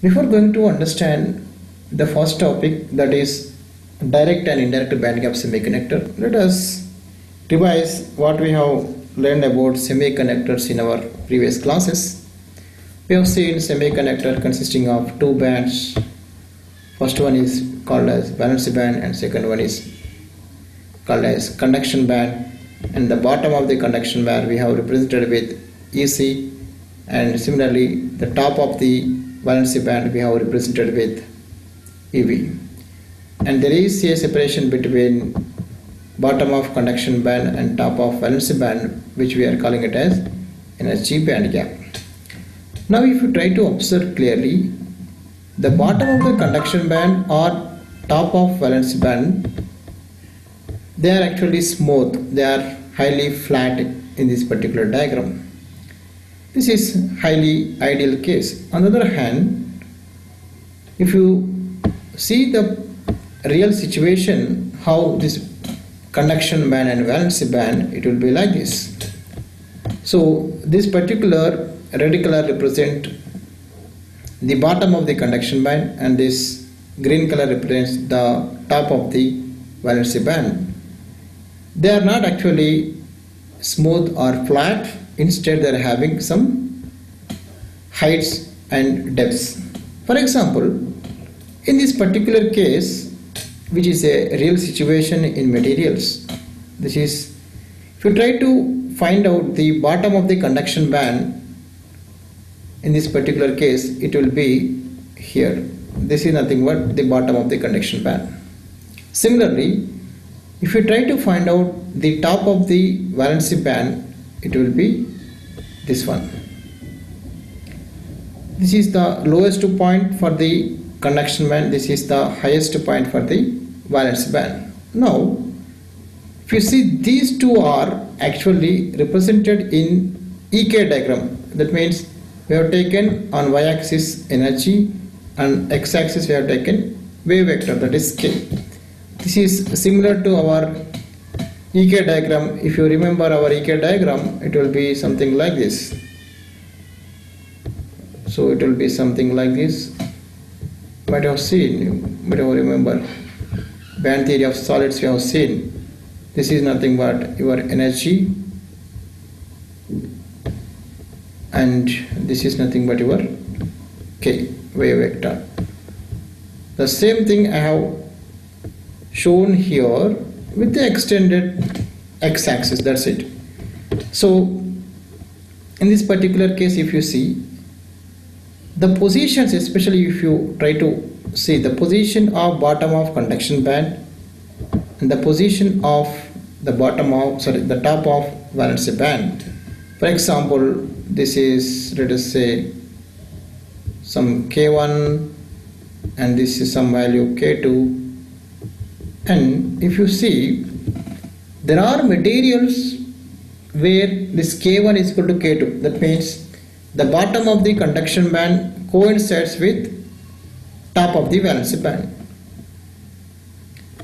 Before going to understand the first topic that is direct and indirect band gap semiconductor, let us revise what we have learned about semiconductors in our previous classes. We have seen semiconductor consisting of two bands. First one is called as valence band and second one is called as conduction band and the bottom of the conduction band we have represented with EC and similarly the top of the valency band we have represented with EV and there is a separation between bottom of conduction band and top of valency band which we are calling it as energy band gap. Now if you try to observe clearly the bottom of the conduction band or top of valence band they are actually smooth. They are highly flat in this particular diagram this is highly ideal case. On the other hand if you see the real situation how this conduction band and valence band it will be like this. So this particular red color represent the bottom of the conduction band and this green color represents the top of the valence band they are not actually smooth or flat instead they are having some heights and depths. For example in this particular case which is a real situation in materials this is if you try to find out the bottom of the conduction band in this particular case it will be here. This is nothing but the bottom of the conduction band similarly if you try to find out the top of the valency band it will be this one. This is the lowest point for the conduction band. This is the highest point for the valence band. Now if you see these two are actually represented in EK diagram. That means we have taken on y-axis energy and x-axis we have taken wave vector. That is k. This is similar to our EK diagram if you remember our EK diagram it will be something like this. So it will be something like this. Might have seen you might have remember. Band theory of solids we have seen. This is nothing but your energy. And this is nothing but your k wave vector. The same thing I have shown here with the extended x-axis that's it. So in this particular case if you see the positions especially if you try to see the position of bottom of conduction band and the position of the bottom of sorry the top of valence band. For example this is let us say some k1 and this is some value k2 and if you see there are materials where this k1 is equal to k2 that means the bottom of the conduction band coincides with top of the valence band.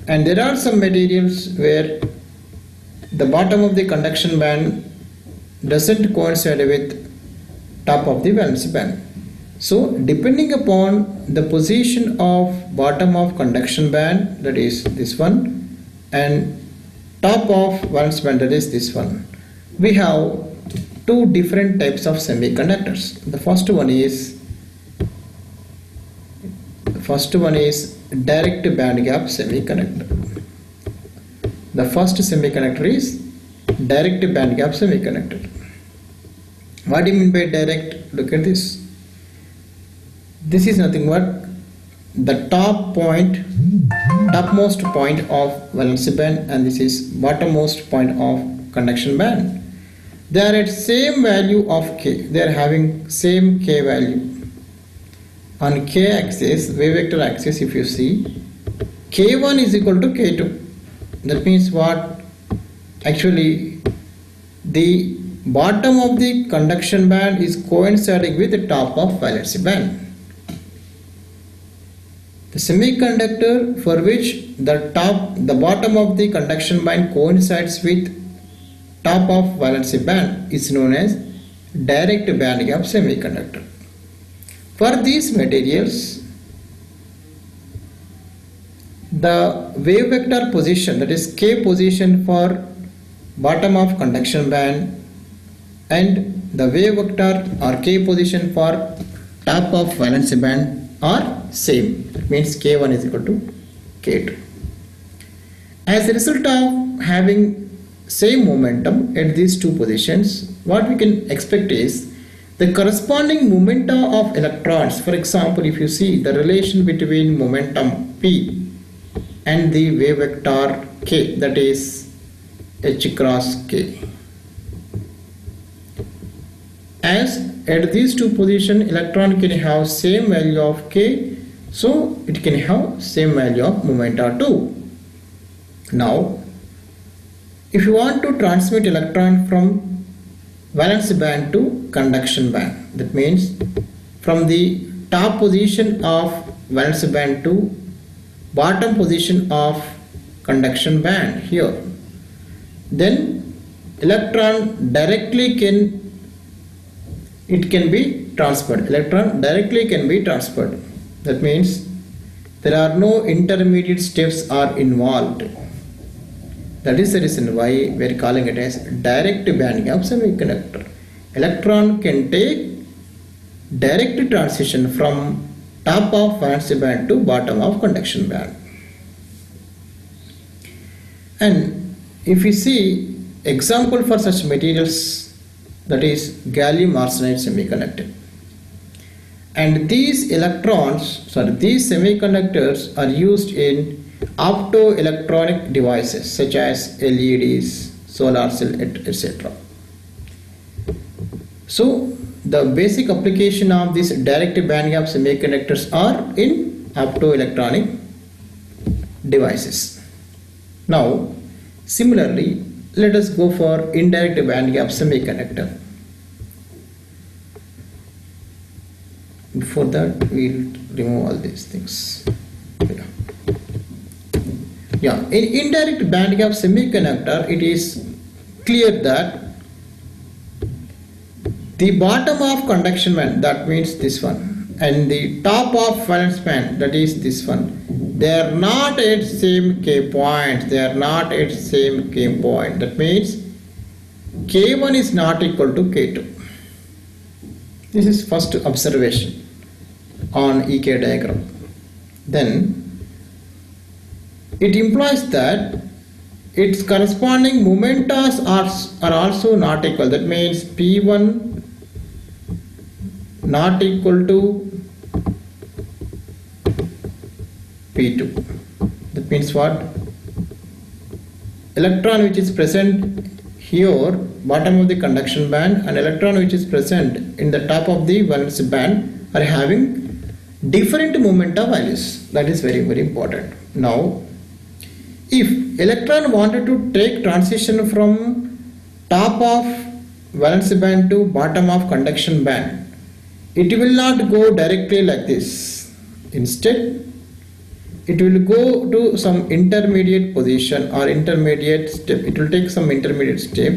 And there are some materials where the bottom of the conduction band doesn't coincide with top of the valence band so depending upon the position of bottom of conduction band that is this one and top of valence band that is this one we have two different types of semiconductors. The first one is the first one is direct band gap semiconductor. The first semiconductor is direct band gap semiconductor. What do you mean by direct? Look at this this is nothing but the top point topmost point of valence band and this is bottommost point of conduction band. They are at same value of k. They are having same k value. On k axis wave vector axis if you see k1 is equal to k2 that means what? Actually the bottom of the conduction band is coinciding with the top of valency band the semiconductor for which the top the bottom of the conduction band coincides with top of valency band is known as direct band gap semiconductor. For these materials, the wave vector position that is k position for bottom of conduction band and the wave vector or k position for top of valence band are same. Means k1 is equal to k2. As a result of having same momentum at these two positions, what we can expect is the corresponding momenta of electrons. For example, if you see the relation between momentum p and the wave vector k that is h cross k as at these two position electron can have same value of k. So it can have same value of momenta too now if you want to transmit electron from valence band to conduction band that means from the top position of valence band to bottom position of conduction band here then electron directly can it can be transferred. Electron directly can be transferred. That means there are no intermediate steps are involved. That is the reason why we are calling it as direct band gap semiconductor. Electron can take direct transition from top of valence band to bottom of conduction band. And if we see example for such materials that is gallium arsenide semiconductor and these electrons sorry these semiconductors are used in optoelectronic devices such as LEDs, solar cell etc. So the basic application of these direct band gap semiconductors are in optoelectronic devices. Now, similarly, let us go for indirect band gap semiconductor. Before that, we'll remove all these things. Yeah. yeah, in indirect band gap semiconductor, it is clear that the bottom of conduction band that means this one and the top of valence band that is this one they are not at same k point. They are not at same k point. That means k1 is not equal to k2 this is first observation on ek diagram. Then it implies that its corresponding momentas are, are also not equal. That means p1 not equal to P2. That means what? Electron which is present here, bottom of the conduction band, and electron which is present in the top of the valence band are having different momenta values. That is very very important. Now, if electron wanted to take transition from top of valence band to bottom of conduction band, it will not go directly like this instead it will go to some intermediate position or intermediate step. It will take some intermediate step.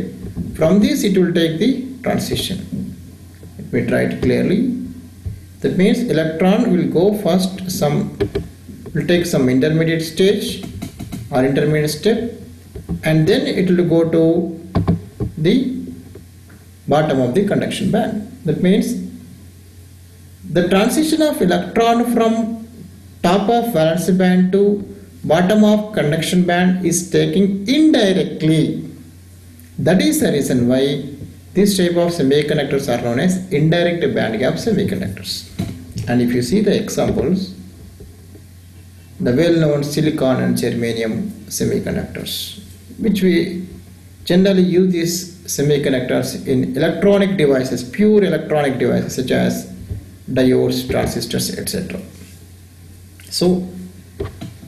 From this it will take the transition. Let me try it clearly. That means electron will go first some will take some intermediate stage or intermediate step and then it will go to the bottom of the conduction band. That means the transition of electron from top of valence band to bottom of conduction band is taking indirectly. That is the reason why this type of semiconductors are known as indirect band gap semiconductors. And if you see the examples, the well-known silicon and germanium semiconductors, which we generally use these semiconductors in electronic devices, pure electronic devices such as diodes, transistors, etc. So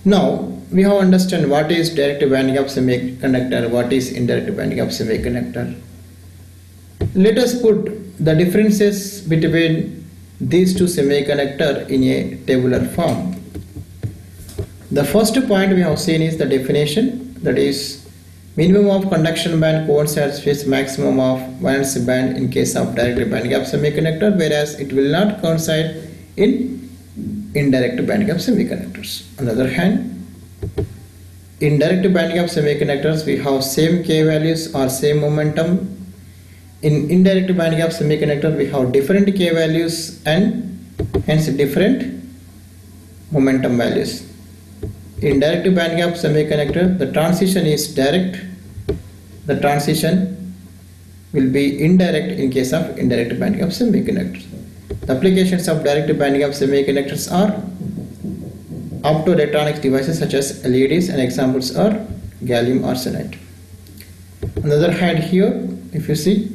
now we have understand what is direct band gap semiconductor, what is indirect band gap semiconductor. Let us put the differences between these two semiconductor in a tabular form. The first point we have seen is the definition that is Minimum of conduction band coincides with maximum of valence band in case of direct band gap semiconductor whereas it will not coincide in indirect band gap semiconductors. On the other hand, indirect band gap semiconductors we have same k values or same momentum. In indirect band gap semiconductor we have different k values and hence different momentum values. In direct band gap semiconductor the transition is direct. The transition will be indirect in case of indirect band gap semiconductors the applications of direct band gap semiconductors are optoelectronics devices such as LEDs and examples are gallium arsenide. On the other hand here, if you see,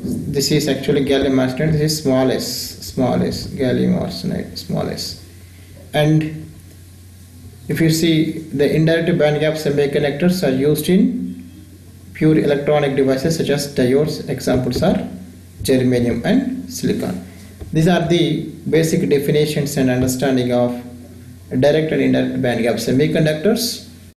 this is actually gallium arsenide, this is small s, small s, gallium arsenide, small s. And if you see the indirect band gap semiconductors are used in pure electronic devices such as diodes, examples are germanium and silicon. These are the basic definitions and understanding of direct and indirect band gap semiconductors.